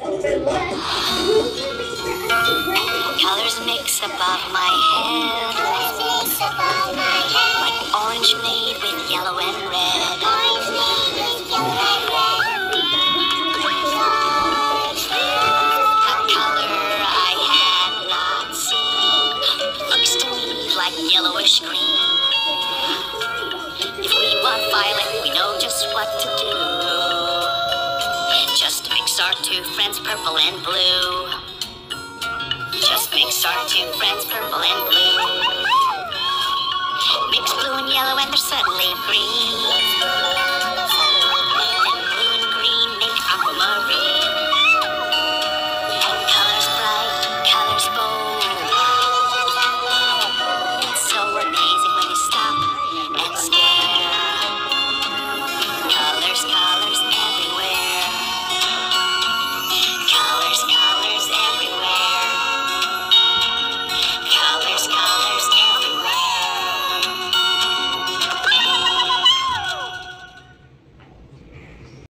Colors mix above my head. Like orange made with yellow and red. A color I not seen. Looks to me like yellowish green. Two friends, purple and blue. Just mix our two friends, purple and blue. Mix blue and yellow, and they're suddenly green.